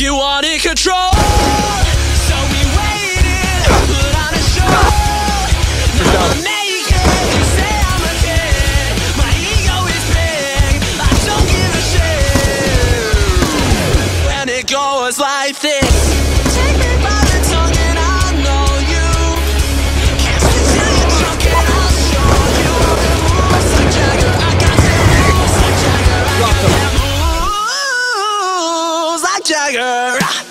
You wanted control, so we waited, put on a show. Say I'm a. My ego is big, I don't give a shit. When it goes like this, moves